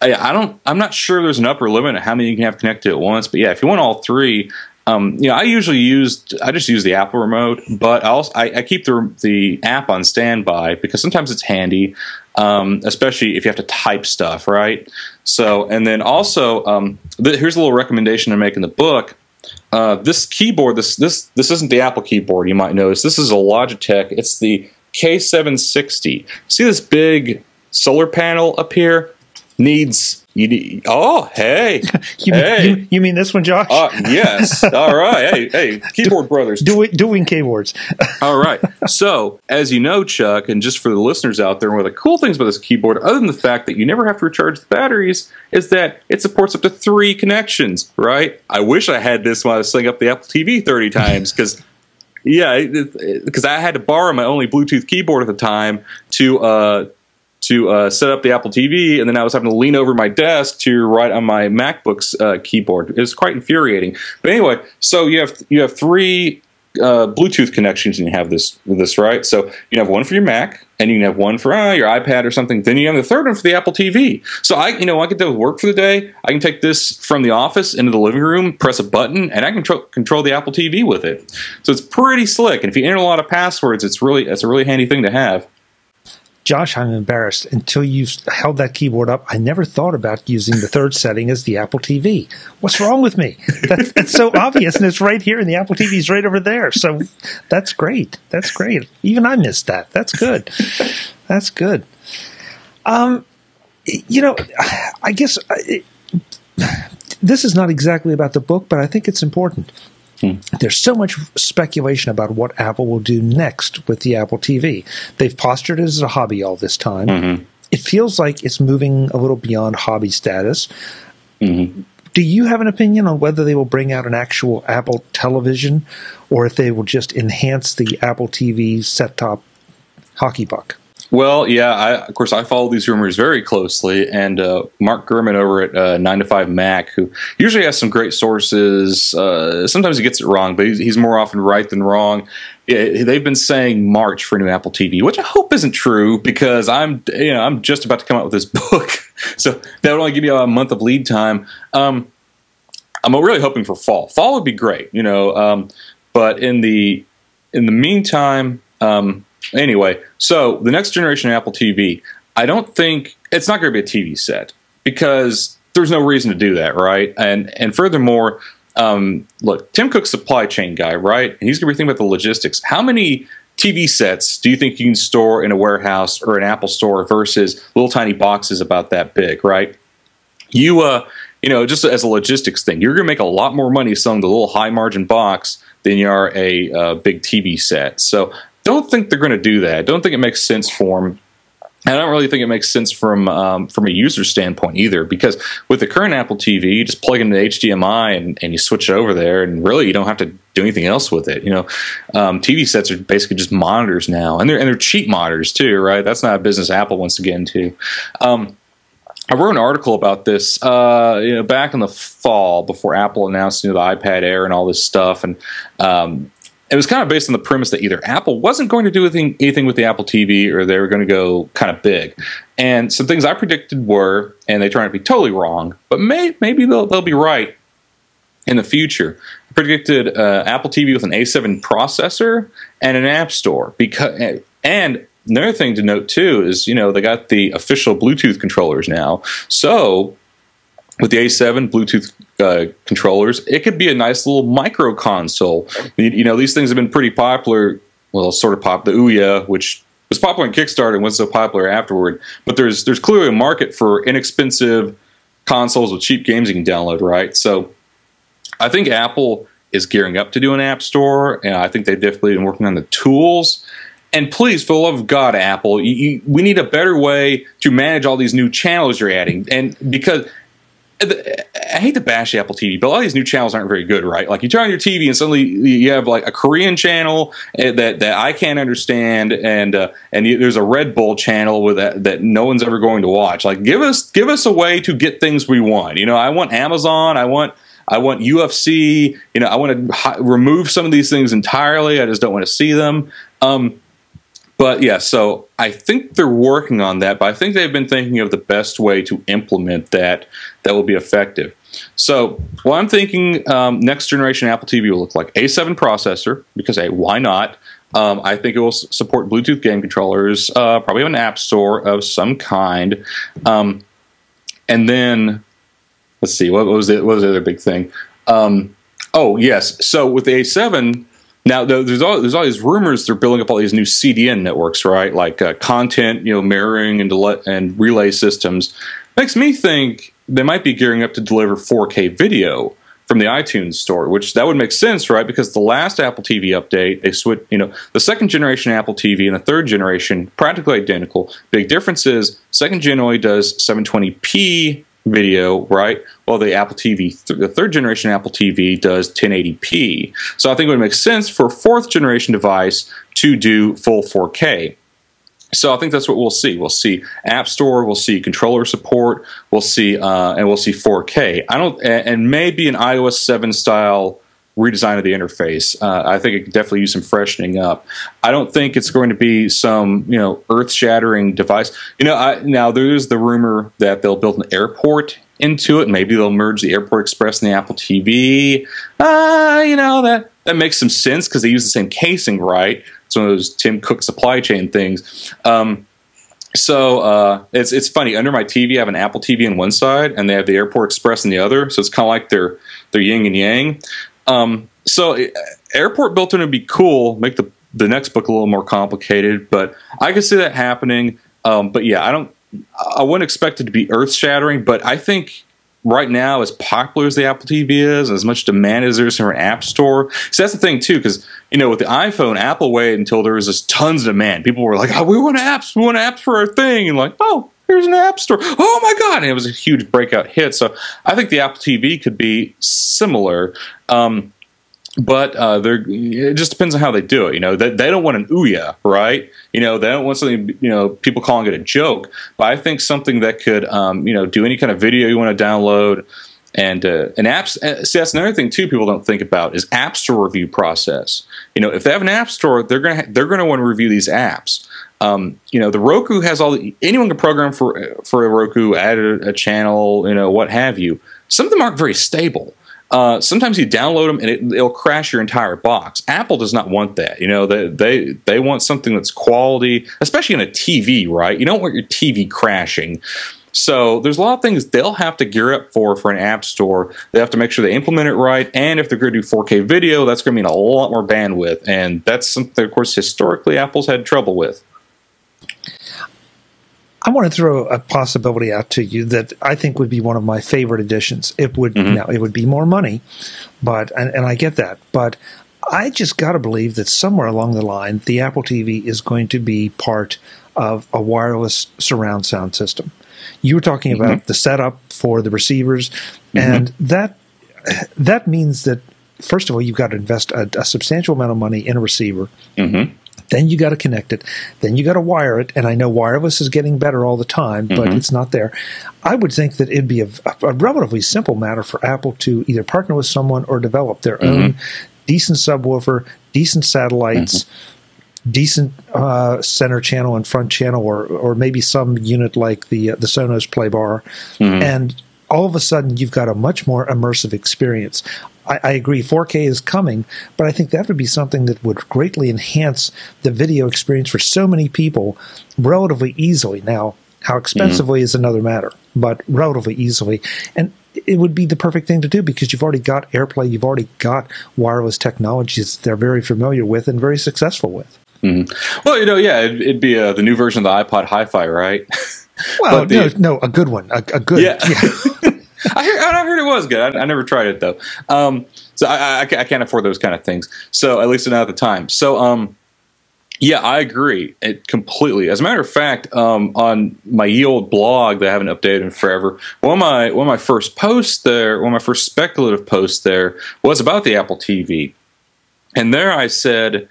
I, I don't. I'm not sure there's an upper limit of how many you can have connected at once. But yeah, if you want all three, um, you know, I usually use I just use the Apple remote, but I also I, I keep the the app on standby because sometimes it's handy, um, especially if you have to type stuff, right? So, and then also, um, th- here's a little recommendation I make in the book. Uh, this keyboard, this this this isn't the Apple keyboard. You might notice this is a Logitech. It's the K760. See this big solar panel up here? Needs you need, oh, hey, you, hey. You, you, mean this one, Josh? Uh, yes. All right. Hey, hey, keyboard brothers. Doing doing keyboards. All right. So, as you know, Chuck, and just for the listeners out there, one of the cool things about this keyboard, other than the fact that you never have to recharge the batteries, is that it supports up to three connections. Right? I wish I had this when I was setting up the Apple TV thirty times because. Yeah, because I had to borrow my only Bluetooth keyboard at the time to uh, to uh, set up the Apple TV, and then I was having to lean over my desk to write on my MacBook's uh, keyboard. It was quite infuriating. But anyway, so you have you have three uh, Bluetooth connections, and you have this this right. So you have one for your Mac, and you can have one for uh, your iPad or something. Then you have the third one for the Apple TV. So I, you know, I get to work for the day. I can take this from the office into the living room, press a button, and I can control the Apple TV with it. So it's pretty slick. And if you enter a lot of passwords, it's really it's a really handy thing to have. Josh, I'm embarrassed. Until you held that keyboard up, I never thought about using the third setting as the Apple TV. What's wrong with me? That's, that's so obvious, and it's right here, and the Apple TV is right over there. So that's great. That's great. Even I missed that. That's good. That's good. Um, you know, I guess it, this is not exactly about the book, but I think it's important. Hmm. There's so much speculation about what Apple will do next with the Apple TV. They've postured it as a hobby all this time. Mm-hmm. It feels like it's moving a little beyond hobby status. Mm-hmm. Do you have an opinion on whether they will bring out an actual Apple television or if they will just enhance the Apple TV set top hockey puck? Well, yeah, I, of course, I follow these rumors very closely, and uh, Mark Gurman over at uh, 9 to 5 Mac, who usually has some great sources, uh, sometimes he gets it wrong, but he's, he's more often right than wrong. Yeah, they've been saying March for new Apple TV, which I hope isn't true because I'm, you know, I'm just about to come out with this book, so that would only give me a month of lead time. Um, I'm really hoping for fall. Fall would be great, you know, um, but in the in the meantime. Um, Anyway, so the next generation Apple TV, I don't think it's not going to be a TV set because there's no reason to do that, right? And and furthermore, um, look, Tim Cook's supply chain guy, right? And he's going to be thinking about the logistics. How many TV sets do you think you can store in a warehouse or an Apple store versus little tiny boxes about that big, right? You, uh, you know, just as a logistics thing, you're going to make a lot more money selling the little high margin box than you are a uh, big TV set. So don't think they're going to do that. Don't think it makes sense for them. I don't really think it makes sense from um, from a user standpoint either, because with the current Apple TV, you just plug into HDMI and, and you switch it over there, and really you don't have to do anything else with it. You know, um, TV sets are basically just monitors now, and they're and they're cheap monitors too, right? That's not a business Apple wants to get into. Um, I wrote an article about this, uh, you know, back in the fall before Apple announced you know, the iPad Air and all this stuff, and um, it was kind of based on the premise that either Apple wasn't going to do anything, anything with the Apple TV or they were going to go kind of big. And some things I predicted were, and they turned out to be totally wrong, but may, maybe they'll, they'll be right in the future. I predicted uh, Apple TV with an A7 processor and an App Store. Because and another thing to note too is you know they got the official Bluetooth controllers now, so with the A7 Bluetooth uh, controllers, it could be a nice little micro console. You, you, know, these things have been pretty popular. Well, sort of pop the Ouya, which was popular on Kickstarter and wasn't so popular afterward. But there's there's clearly a market for inexpensive consoles with cheap games you can download, right? So I think Apple is gearing up to do an app store, and I think they've definitely been working on the tools. And please, for the love of God, Apple, you, you, we need a better way to manage all these new channels you're adding. And because I hate to bash Apple TV, but a lot of these new channels aren't very good, right? Like you turn on your TV and suddenly you have like a Korean channel eh, that, that I can't understand, and uh, and you, there's a Red Bull channel with that that no one's ever going to watch. Like give us give us a way to get things we want. You know, I want Amazon, I want I want UFC. You know, I want to remove some of these things entirely. I just don't want to see them. Um, but yeah, so I think they're working on that, but I think they've been thinking of the best way to implement that that will be effective. So what I'm thinking um, next generation Apple TV will look like A7 processor, because hey, why not? Um, I think it will support Bluetooth game controllers, uh, probably an app store of some kind. Um, and then, let's see, what was, it, what was the other big thing? Um, oh, yes. So with the A7, now, there's all, there's all these rumors they're building up all these new CDN networks, right? Like uh, content, you know, mirroring and and relay systems. Makes me think they might be gearing up to deliver 4K video from the iTunes store, which that would make sense, right? Because the last Apple TV update, they switched, you know, the second generation Apple TV and the third generation practically identical. Big difference is second gen only does 720p video, right? Well, the Apple TV, the third generation Apple TV does 1080p. So I think it would make sense for a fourth generation device to do full 4K. So I think that's what we'll see. We'll see App Store, we'll see controller support, we'll see, uh, and we'll see 4K. I don't, and maybe an iOS 7 style redesign of the interface. Uh, I think it could definitely use some freshening up. I don't think it's going to be some you know earth shattering device. You know, I, now there's the rumor that they'll build an airport into it. Maybe they'll merge the Airport Express and the Apple TV. Uh, you know that that makes some sense because they use the same casing, right? It's one of those Tim Cook supply chain things. Um, so uh, it's it's funny. Under my TV, I have an Apple TV on one side, and they have the Airport Express on the other. So it's kind of like they're they're yin and yang. Um, so uh, airport built in would be cool. Make the the next book a little more complicated, but I could see that happening. Um, but yeah, I don't. I wouldn't expect it to be earth shattering, but I think right now, as popular as the Apple TV is, as much demand as there is for an app store. So that's the thing too, because you know, with the iPhone, Apple waited until there was just tons of demand. People were like, "Oh, we want apps, we want apps for our thing," and like, "Oh, here's an app store. Oh my god! And it was a huge breakout hit. So I think the Apple TV could be similar. Um, but uh, they're it just depends on how they do it. You know, they, they don't want an ouya, right? You know, they don't want something. You know, people calling it a joke. But I think something that could, um, you know, do any kind of video you want to download, and uh, and apps. Uh, see, that's another thing too. People don't think about is app store review process. You know, if they have an app store, they're gonna they're gonna want to review these apps. Um, you know, the Roku has all the, anyone can program for for a Roku, add a, a channel, you know, what have you. Some of them aren't very stable. Uh, sometimes you download them and it, will crash your entire box. Apple does not want that. You know, they, they they want something that's quality, especially on a TV, right? You don't want your TV crashing. So there's a lot of things they'll have to gear up for for an app store. They have to make sure they implement it right, and if they're going to do 4K video, that's going to mean a lot more bandwidth, and that's something, of course, historically Apple's had trouble with. I want to throw a possibility out to you that I think would be one of my favorite additions. It would mm-hmm. now it would be more money, but and, and I get that, but I just got to believe that somewhere along the line, the Apple TV is going to be part of a wireless surround sound system. You were talking about mm-hmm. the setup for the receivers, mm-hmm. and that that means that first of all, you've got to invest a, a substantial amount of money in a receiver. Mm-hmm. Then you got to connect it. Then you got to wire it. And I know wireless is getting better all the time, but mm-hmm. it's not there. I would think that it'd be a, a, relatively simple matter for Apple to either partner with someone or develop their mm-hmm. own decent subwoofer, decent satellites. Mm-hmm. Decent uh, center channel and front channel, or or maybe some unit like the uh, the Sonos Playbar, mm-hmm. and all of a sudden you've got a much more immersive experience. I, I, agree 4K is coming, but I think that would be something that would greatly enhance the video experience for so many people relatively easily. Now, how expensively mm-hmm. is another matter, but relatively easily. And it would be the perfect thing to do because you've already got AirPlay, you've already got wireless technologies they're very familiar with and very successful with. Mm-hmm. Well, you know, yeah, it'd, it'd be uh, the new version of the iPod Hi-Fi, right? Well, the, no, no, a good one, a, a good, yeah. yeah. I heard, I heard it was good. I, I never tried it though. Um, so I, I, I, can't afford those kind of things. So at least not at the time. So um, yeah, I agree it completely. As a matter of fact, um, on my yield blog that I haven't updated in forever, one of my one of my first posts there, one of my first speculative posts there was about the Apple TV, and there I said,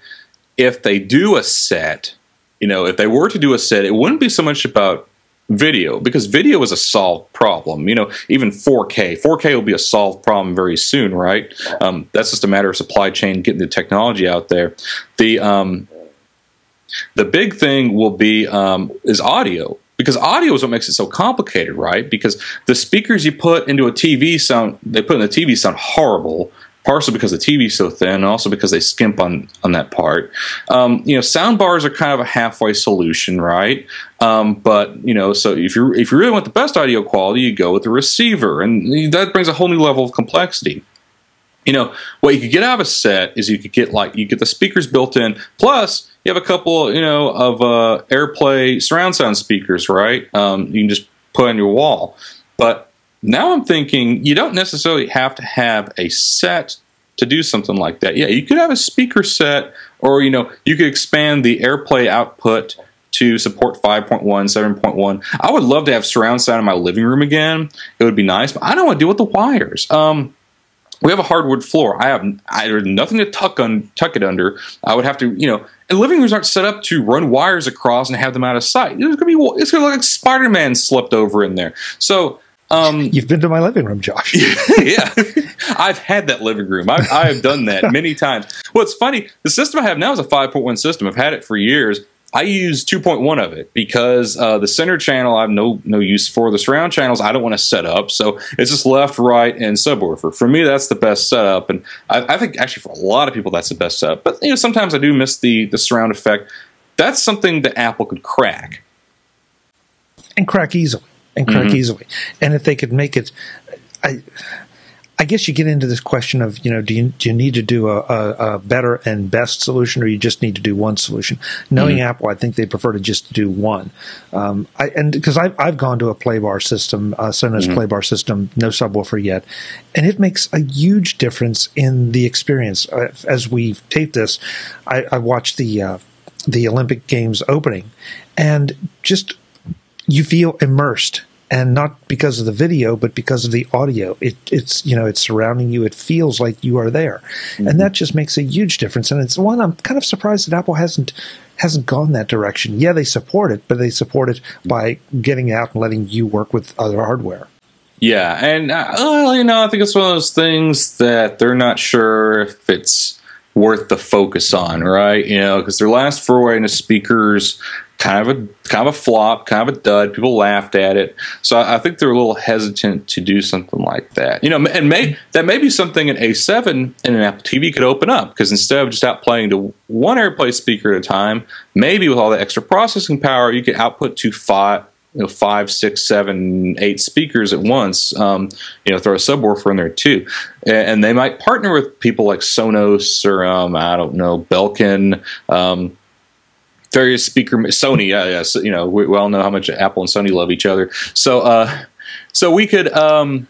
if they do a set, you know, if they were to do a set, it wouldn't be so much about video because video is a solved problem. You know, even 4K, 4K will be a solved problem very soon, right? Um, that's just a matter of supply chain, getting the technology out there. The um, the big thing will be um, is audio because audio is what makes it so complicated, right? Because the speakers you put into a TV sound, they put in the TV sound horrible partially because the TV's so thin, and also because they skimp on on that part. Um, you know, sound bars are kind of a halfway solution, right? Um, but you know, so if you if you really want the best audio quality, you go with the receiver, and that brings a whole new level of complexity. You know, what you could get out of a set is you could get like you get the speakers built in, plus you have a couple, you know, of uh, AirPlay surround sound speakers, right? Um, you can just put on your wall, but now I'm thinking you don't necessarily have to have a set to do something like that. Yeah, you could have a speaker set, or you know, you could expand the AirPlay output to support 5.1, 7.1. I would love to have surround sound in my living room again. It would be nice, but I don't want to deal with the wires. Um, we have a hardwood floor. I have I have nothing to tuck on tuck it under. I would have to, you know, and living rooms aren't set up to run wires across and have them out of sight. It's gonna be it's gonna look like Spider Man slept over in there. So um, You've been to my living room, Josh. yeah, I've had that living room. I, I have done that many times. What's funny, the system I have now is a 5.1 system. I've had it for years. I use 2.1 of it because uh, the center channel I have no no use for. The surround channels I don't want to set up, so it's just left, right, and subwoofer. For me, that's the best setup, and I, I, think actually for a lot of people that's the best setup. But you know, sometimes I do miss the the surround effect. That's something that Apple could crack and crack easily and crack mm-hmm. easily. And if they could make it, I, I guess you get into this question of you know do you do you need to do a, a, a better and best solution or you just need to do one solution? Knowing mm-hmm. Apple, I think they prefer to just do one. Um, I, and because I've I've gone to a Playbar system, uh, Sonos mm-hmm. Playbar system, no subwoofer yet, and it makes a huge difference in the experience. Uh, as we tape this, I, I watched the uh, the Olympic Games opening, and just you feel immersed and not because of the video, but because of the audio. It, it's you know it's surrounding you. It feels like you are there, mm-hmm. and that just makes a huge difference. And it's one I'm kind of surprised that Apple hasn't hasn't gone that direction. Yeah, they support it, but they support it by getting out and letting you work with other hardware. Yeah, and uh, well, you know, I think it's one of those things that they're not sure if it's worth the focus on, right? You know, because their last foray into speakers kind of a kind of a flop, kind of a dud. People laughed at it, so I, think they're a little hesitant to do something like that. You know, and may that may be something an A7 and an Apple TV could open up because instead of just outplaying to one AirPlay speaker at a time, maybe with all the extra processing power, you could output to five you know five, six, seven, eight speakers at once. Um, you know, throw a subwoofer in there too, and, and, they might partner with people like Sonos or um, I don't know Belkin. Um, various speaker Sony, yeah, yeah. So, you know, we, we, all know how much Apple and Sony love each other. So, uh, so we could, um,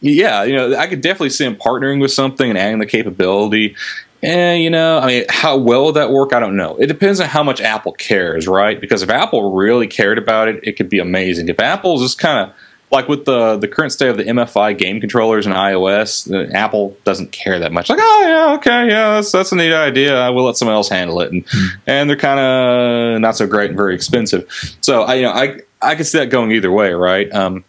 yeah, you know, I could definitely see them partnering with something and adding the capability. And you know, I mean, how well would that work? I don't know. It depends on how much Apple cares, right? Because if Apple really cared about it, it could be amazing. If Apple's just kind of like with the the current state of the MFI game controllers and iOS, uh, Apple doesn't care that much. Like, oh yeah, okay, yeah, that's that's a neat idea. I will let someone else handle it, and mm. and they're kind of not so great and very expensive. So I you know I I could see that going either way, right? Um,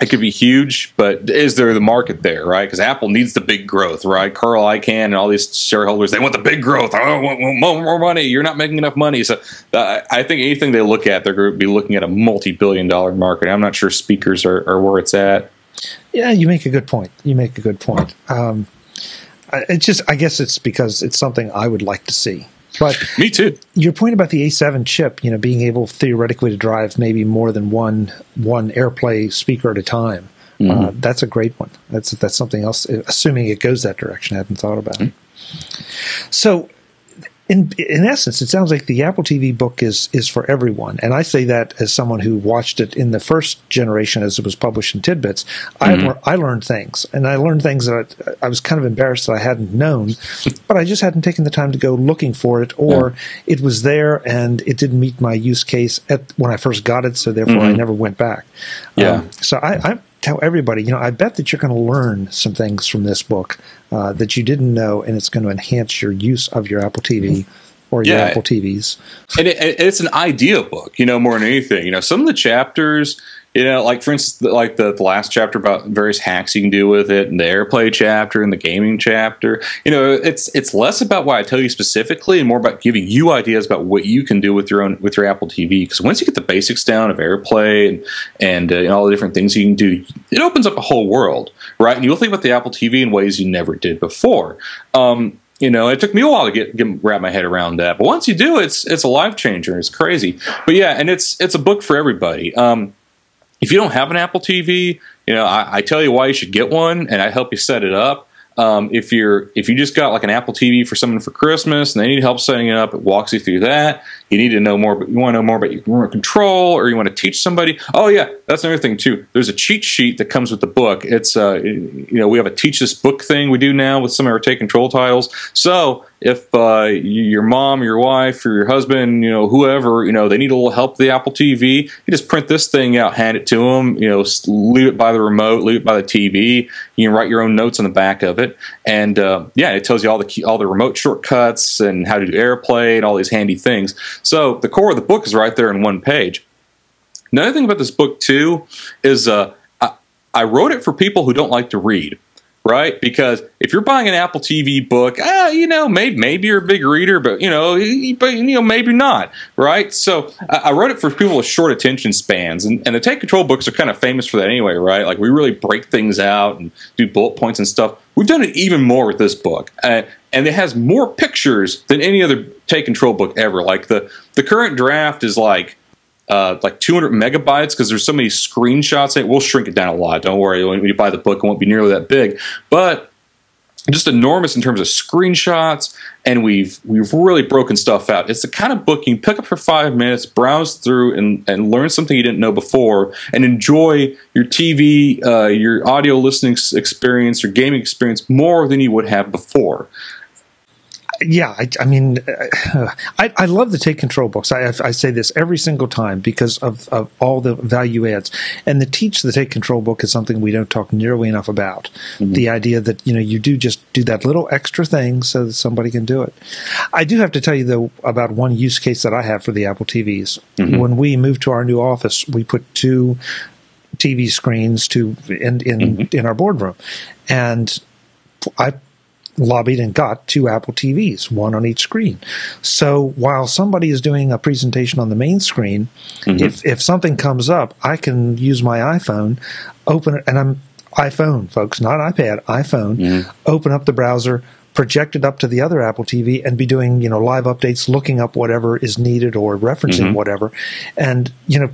it could be huge, but is there the market there, right? Because Apple needs the big growth, right? Carl Icahn and all these shareholders, they want the big growth. I want more, more money. You're not making enough money. So uh, I think anything they look at, they're going to be looking at a multi-billion dollar market. I'm not sure speakers are, are where it's at. Yeah, you make a good point. You make a good point. Um, it's just, I guess it's because it's something I would like to see. But me too. Your point about the A7 chip, you know, being able theoretically to drive maybe more than one one AirPlay speaker at a time. Mm-hmm. Uh, that's a great one. That's that's something else. Assuming it goes that direction, I hadn't thought about mm-hmm. it. So in in essence, it sounds like the Apple TV book is is for everyone, and I say that as someone who watched it in the first generation as it was published in tidbits. Mm-hmm. I I learned things, and I learned things that I, I, was kind of embarrassed that I hadn't known, but I just hadn't taken the time to go looking for it, or yeah. it was there and it didn't meet my use case at when I first got it, so therefore mm-hmm. I never went back. Yeah. Um, so I, I tell everybody, you know, I bet that you're going to learn some things from this book uh, that you didn't know, and it's going to enhance your use of your Apple TV or your Apple TVs. And it, it's an idea book, you know, more than anything. You know, some of the chapters you know, like for instance, like the, the, last chapter about various hacks you can do with it, and the AirPlay chapter and the gaming chapter. You know, it's it's less about what I tell you specifically, and more about giving you ideas about what you can do with your own with your Apple TV. Because once you get the basics down of AirPlay and and, uh, and all the different things you can do, it opens up a whole world, right? And you'll think about the Apple TV in ways you never did before. Um, you know, it took me a while to get, get wrap my head around that, but once you do, it's it's a life changer. It's crazy. But yeah, and it's it's a book for everybody. Um, if you don't have an Apple TV, you know, I, I, tell you why you should get one, and I help you set it up. Um, if you're if you just got like an Apple TV for someone for Christmas and they need help setting it up, it walks you through that. You need to know more, but you want to know more about your remote control, or you want to teach somebody. Oh yeah, that's another thing too. There's a cheat sheet that comes with the book. It's uh, you know, we have a teach this book thing we do now with some of our take control titles. So if uh, your mom, your wife, or your husband, you know, whoever, you know, they need a little help with the Apple TV, you just print this thing out, hand it to them, you know, leave it by the remote, leave it by the TV. You can write your own notes on the back of it, and uh, yeah, it tells you all the key, all the remote shortcuts and how to do AirPlay and all these handy things. So the core of the book is right there in one page. Another thing about this book too is uh, I, I wrote it for people who don't like to read right? Because if you're buying an Apple TV book, ah, you know, maybe maybe you're a big reader, but you know, but you know, maybe not, right? So I wrote it for people with short attention spans, and, and the Take Control books are kind of famous for that anyway, right? Like we really break things out and do bullet points and stuff. We've done it even more with this book, uh, and it has more pictures than any other Take Control book ever. Like the the current draft is like uh, like 200 megabytes because there's so many screenshots. We'll shrink it down a lot. Don't worry. When you buy the book, it won't be nearly that big. But just enormous in terms of screenshots, and we've we've really broken stuff out. It's the kind of book you pick up for five minutes, browse through, and, and learn something you didn't know before, and enjoy your TV, uh, your audio listening experience, your gaming experience more than you would have before. Yeah, I, I mean, I, I, love the take control books. I, I, say this every single time because of, of all the value adds. And the teach the take control book is something we don't talk nearly enough about. Mm-hmm. The idea that you know you do just do that little extra thing so that somebody can do it. I do have to tell you though about one use case that I have for the Apple TVs. Mm-hmm. When we moved to our new office, we put two TV screens to in in, mm-hmm. in our boardroom, and I lobbied and got two Apple TVs, one on each screen. So while somebody is doing a presentation on the main screen, mm-hmm. if if something comes up, I can use my iPhone, open it, and I'm iPhone, folks, not iPad, iPhone. Open up the browser, project it up to the other Apple TV and be doing, you know, live updates, looking up whatever is needed or referencing mm-hmm. whatever. And, you know,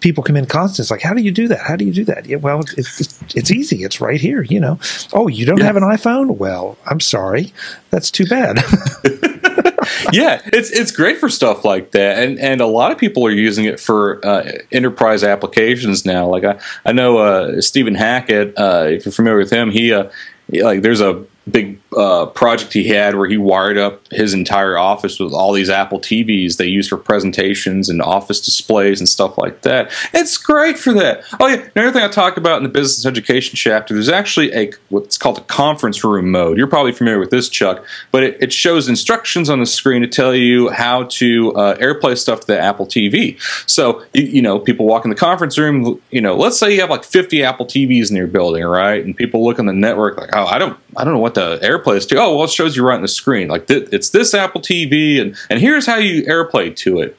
people come in constantly. It's like, how do you do that? How do you do that? Yeah, well, it's, it's, it's easy. It's right here, you know. Oh, you don't yeah. have an iPhone? Well, I'm sorry. That's too bad. yeah, it's it's great for stuff like that, and and a lot of people are using it for uh, enterprise applications now. Like I I know uh, Stephen Hackett, uh, if you're familiar with him, he uh, like there's a big uh, project he had where he wired up his entire office with all these Apple TVs they use for presentations and office displays and stuff like that. It's great for that. Oh yeah, another thing I talk about in the business education chapter, there's actually a what's called a conference room mode. You're probably familiar with this, Chuck, but it, it shows instructions on the screen to tell you how to uh, AirPlay stuff to the Apple TV. So you, you know, people walk in the conference room. You know, let's say you have like 50 Apple TVs in your building, right? And people look on the network like, oh, I don't, I don't know what the AirPlay is to. Oh, well, it shows you right on the screen. Like th- it's this Apple TV, and and here's how you AirPlay to it.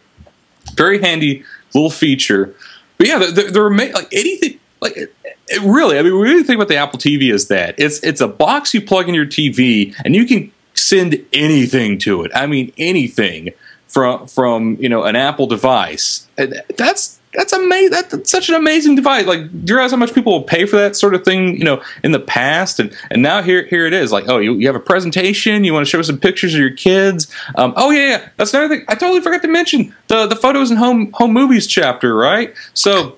Very handy little feature. But yeah, they're, they're like anything. Like it, it really, I mean, we really think about the Apple TV as that. It's it's a box you plug in your TV, and you can send anything to it. I mean, anything from from you know an Apple device. That's that's amazing. That's such an amazing device. Like, do you realize how much people will pay for that sort of thing? You know, in the past, and and now here here it is. Like, oh, you, you have a presentation. You want to show some pictures of your kids. Um, oh yeah, yeah, that's another thing. I totally forgot to mention the the photos and home home movies chapter. Right. So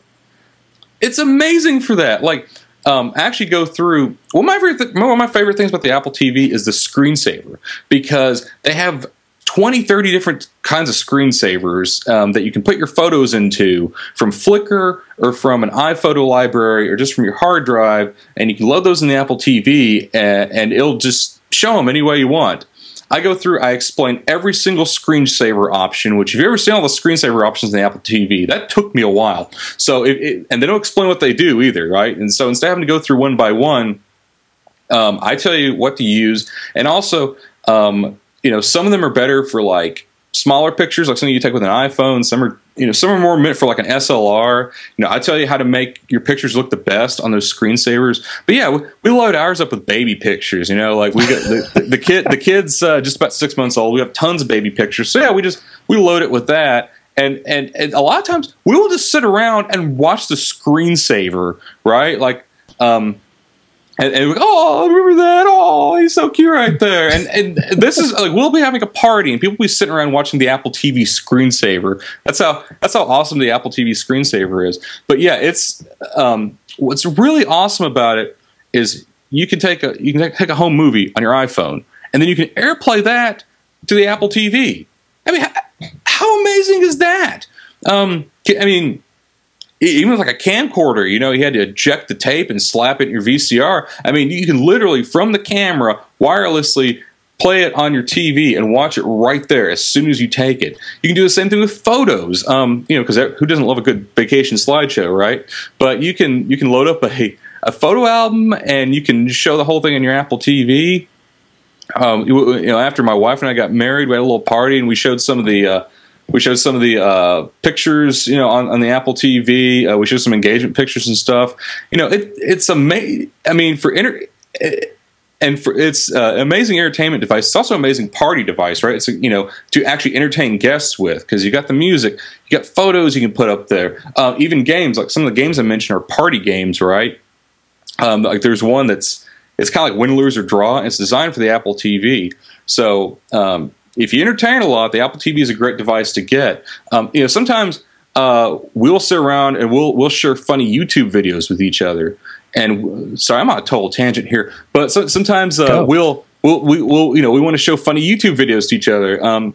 it's amazing for that. Like. Um, actually go through one of my favorite one of my favorite things about the Apple TV is the screensaver because they have 20, 30 different kinds of screensavers um, that you can put your photos into from Flickr or from an iPhoto library or just from your hard drive, and you can load those in the Apple TV, and, and it'll just show them any way you want. I go through, I explain every single screensaver option, which if you ever seen all the screensaver options in the Apple TV, that took me a while. So, it, it, and they don't explain what they do either, right? And so instead of having to go through one by one, um, I tell you what to use, and also um, you know, some of them are better for like smaller pictures, like something you take with an iPhone. Some are, you know, some are more meant for like an SLR. You know, I tell you how to make your pictures look the best on those screensavers. But yeah, we, we load ours up with baby pictures. You know, like we got the, the, kid, the kid's uh, just about six months old. We have tons of baby pictures. So yeah, we just we load it with that. And, and, and a lot of times we will just sit around and watch the screensaver, right? Like, um, and, and oh, remember that? Oh, he's so cute right there. And and this is like we'll be having a party, and people will be sitting around watching the Apple TV screensaver. That's how that's how awesome the Apple TV screensaver is. But yeah, it's um, what's really awesome about it is you can take a you can take a home movie on your iPhone, and then you can AirPlay that to the Apple TV. I mean, how, how amazing is that? Um, I mean, even with like a camcorder, you know, you had to eject the tape and slap it in your VCR. I mean, you can literally from the camera wirelessly play it on your TV and watch it right there as soon as you take it. You can do the same thing with photos, um, you know, because who doesn't love a good vacation slideshow, right? But you can you can load up a a photo album and you can show the whole thing on your Apple TV. Um, you, you know, after my wife and I got married, we had a little party and we showed some of the uh, we showed some of the uh, pictures, you know, on, on the Apple TV. Uh, we showed some engagement pictures and stuff. You know, it, it's amazing. I mean, for inter- and for it's uh, amazing entertainment device. It's also an amazing party device, right? It's you know to actually entertain guests with because you got the music, you got photos you can put up there, uh, even games like some of the games I mentioned are party games, right? Um, like there's one that's it's kind of like win, lose, or draw. It's designed for the Apple TV, so um, if you entertain a lot, the Apple TV is a great device to get. Um, you know, sometimes uh, we'll sit around and we'll we'll share funny YouTube videos with each other. And sorry, I'm on a total tangent here, but so, sometimes uh, we'll we'll, we, will you know, we want to show funny YouTube videos to each other. Um,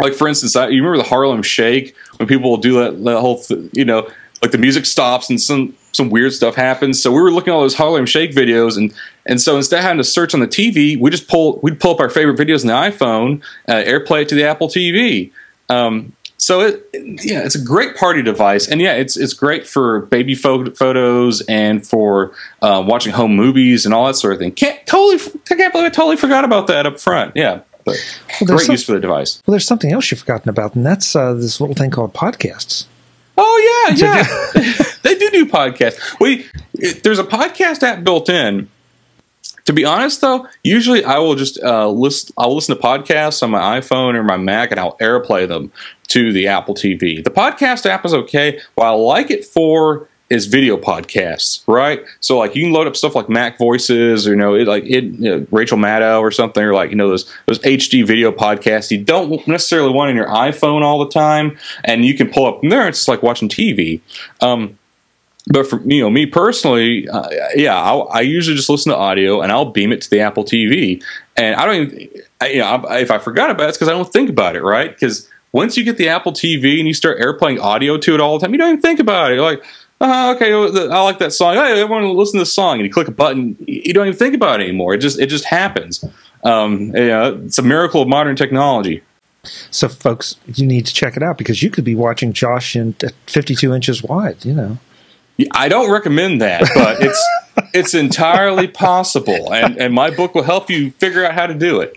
like for instance, I, you remember the Harlem Shake when people will do that, that whole, th- you know, like the music stops and some some weird stuff happens. So we were looking at all those Harlem Shake videos, and and so instead of having to search on the TV, we just pull we'd pull up our favorite videos on the iPhone, uh, AirPlay it to the Apple TV. Um, so it, yeah, it's a great party device, and yeah, it's it's great for baby photos and for uh, watching home movies and all that sort of thing. Can't totally, I can't believe I totally forgot about that up front. Yeah, but well, great some, use for the device. Well, there's something else you've forgotten about, and that's uh, this little thing called podcasts. Oh yeah, yeah, they do do podcasts. We it, there's a podcast app built in. To be honest, though, usually I will just uh, list. I'll listen to podcasts on my iPhone or my Mac, and I'll AirPlay them to the Apple TV. The podcast app is okay. What I like it for is video podcasts, right? So like you can load up stuff like MacVoices or you know it, like it, you know, Rachel Maddow or something or like you know those those HD video podcasts you don't necessarily want in your iPhone all the time, and you can pull up from there. It's just like watching TV. Um, but for you know me personally, uh, yeah, I'll, i usually just listen to audio and I'll beam it to the Apple TV, and I don't even I, you know if I forgot about it, it's because I don't think about it, right? Because once you get the Apple TV and you start airplaying audio to it all the time, you don't even think about it. You're like uh, okay, I like that song. Hey, I want to listen to this song, and you click a button. You don't even think about it anymore. It just it just happens. Um, yeah, it's a miracle of modern technology. So, folks, you need to check it out because you could be watching Josh in 52 inches wide. You know. I don't recommend that, but it's it's entirely possible, and and my book will help you figure out how to do it.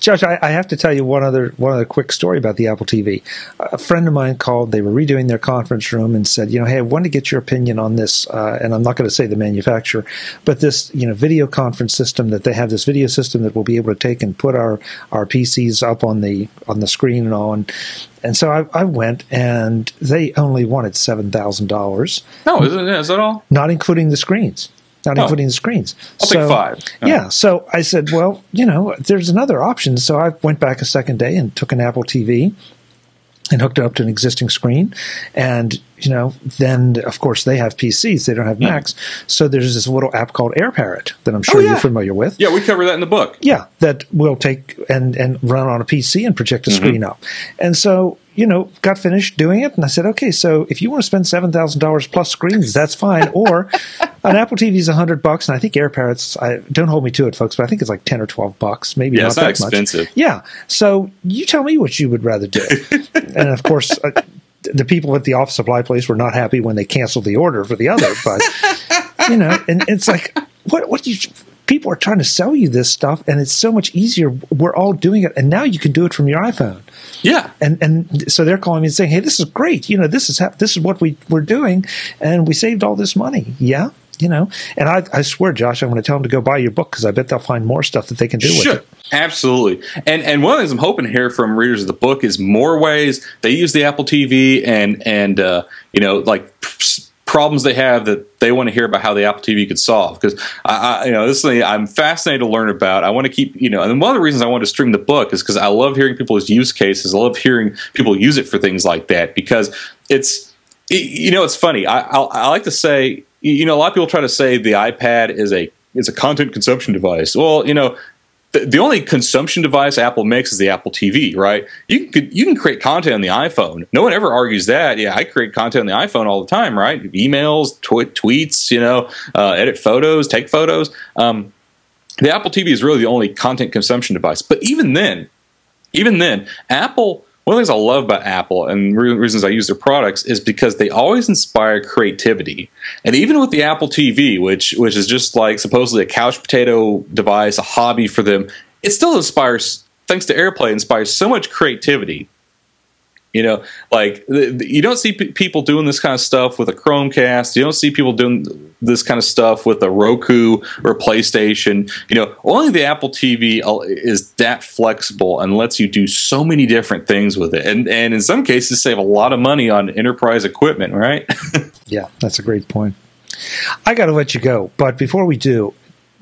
Josh, I, I, have to tell you one other one other quick story about the Apple TV. A friend of mine called. They were redoing their conference room and said, you know, hey, I wanted to get your opinion on this. Uh, and I'm not going to say the manufacturer, but this, you know, video conference system that they have this video system that we'll be able to take and put our our PCs up on the on the screen and all. And and so I, I went, and they only wanted seven thousand dollars. No, is, it, is that all? Not including the screens not oh. including the screens. I'll so, take five. Yeah. yeah. So I said, well, you know, there's another option. So I went back a second day and took an Apple TV and hooked it up to an existing screen. And, you know, then of course they have PCs, they don't have Macs. So there's this little app called AirParrot that I'm sure oh, yeah. you're familiar with. Yeah, we cover that in the book. Yeah, that will take and, and run on a PC and project a mm-hmm. screen up. And so you know, got finished doing it, and I said, okay, so if you want to spend seven thousand dollars plus screens, that's fine. Or an Apple TV is a hundred bucks, and I think AirParrots. I don't hold me to it, folks, but I think it's like ten or twelve bucks, maybe yeah, not that not expensive. Much. Yeah. So you tell me what you would rather do, and of course. Uh, the people at the office supply place were not happy when they canceled the order for the other, but you know, and it's like, what, what do you, people are trying to sell you this stuff and it's so much easier. We're all doing it. And now you can do it from your iPhone. Yeah. And, and so they're calling me and saying, Hey, this is great. You know, this is, ha- this is what we we're doing. And we saved all this money. Yeah. You know, and I, I swear, Josh, I'm going to tell them to go buy your book because I bet they'll find more stuff that they can do sure. with it. Absolutely. And and one of the things I'm hoping to hear from readers of the book is more ways they use the Apple TV and and uh, you know like problems they have that they want to hear about how the Apple TV could solve. Because I, I, you know, this is something I'm fascinated to learn about. I want to keep, you know, and one of the reasons I want to stream the book is because I love hearing people's use cases. I love hearing people use it for things like that because it's, you know, it's funny. I, I, I like to say, you know, a lot of people try to say the iPad is a is a content consumption device. Well, you know, the, only consumption device Apple makes is the Apple TV, right? You can you can create content on the iPhone. No one ever argues that. Yeah, I create content on the iPhone all the time, right? Emails, tw- tweets, you know, uh, edit photos, take photos. Um, the Apple TV is really the only content consumption device. But even then, even then, Apple one of the things I love about Apple and reasons I use their products is because they always inspire creativity. And even with the Apple TV, which which is just like supposedly a couch potato device, a hobby for them, it still inspires thanks to AirPlay inspires so much creativity you know, like you don't see people doing this kind of stuff with a Chromecast. You don't see people doing this kind of stuff with a Roku or PlayStation. You know, only the Apple TV is that flexible and lets you do so many different things with it, and and in some cases save a lot of money on enterprise equipment. Right? yeah, that's a great point. I got to let you go, but before we do,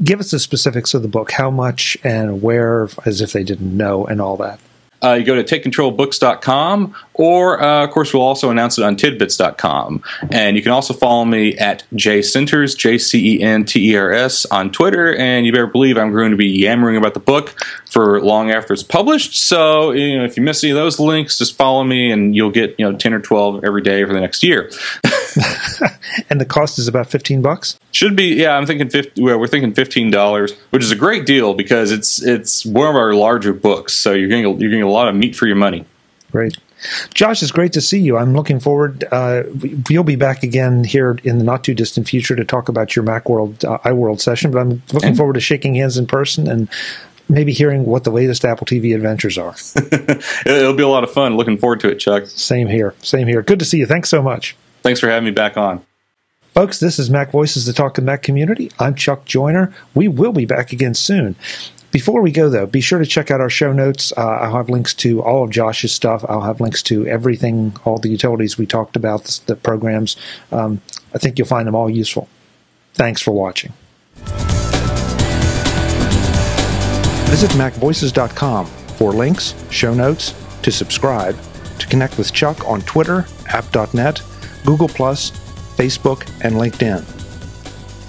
give us the specifics of the book, how much and where, as if they didn't know, and all that. Uh, you go to takecontrolbooks.com, or uh, of course, we'll also announce it on tidbits.com. And you can also follow me at jcenters, J C E N T E R S, on Twitter. And you better believe I'm going to be yammering about the book for long after it's published. So you know, if you miss any of those links, just follow me, and you'll get you know ten or twelve every day for the next year. and the cost is about fifteen bucks. Should be, yeah. I'm thinking 50, well, we're thinking fifteen dollars, which is a great deal because it's it's one of our larger books. So you're getting you're getting a lot of meat for your money. Great. Josh, it's great to see you. I'm looking forward. Uh, you'll be back again here in the not too distant future to talk about your MacWorld uh, iWorld session. But I'm looking forward to shaking hands in person and maybe hearing what the latest Apple TV adventures are. It'll be a lot of fun. Looking forward to it, Chuck. Same here. Same here. Good to see you. Thanks so much. Thanks for having me back on. Folks, this is MacVoices, the Talk to Mac community. I'm Chuck Joiner. We will be back again soon. Before we go, though, be sure to check out our show notes. Uh, I'll have links to all of Josh's stuff. I'll have links to everything, all the utilities we talked about, the, the programs. Um, I think you'll find them all useful. Thanks for watching. Visit MacVoices.com for links, show notes, to subscribe, to connect with Chuck on Twitter, app.net, Google, Plus, Facebook, and LinkedIn.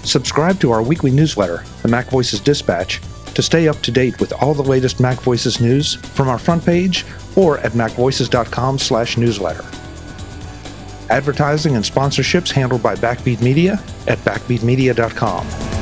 Subscribe to our weekly newsletter, the MacVoices Dispatch, to stay up to date with all the latest MacVoices news from our front page or at macvoices.com/newsletter. Advertising and sponsorships handled by Backbeat Media at backbeatmedia.com.